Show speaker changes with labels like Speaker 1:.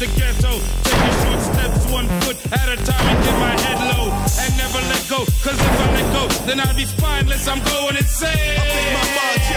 Speaker 1: the ghetto. Taking short steps, one foot at a time, and get my head low. And never let go, cause if I let go, then I'll be spineless. I'm going insane.
Speaker 2: I think my mind's